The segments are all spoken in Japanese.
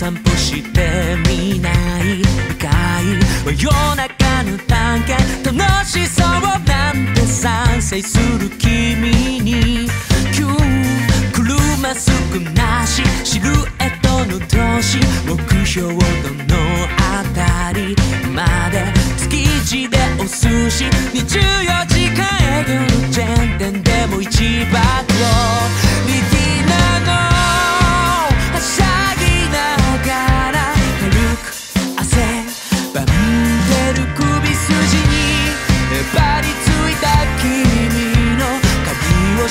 散歩してみないい夜中の探検楽しそうなんて賛成する君にキュン車なしシルエットの投資目標のあたりまで築地でお寿司24時間営業のチェーン店でも一番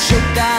に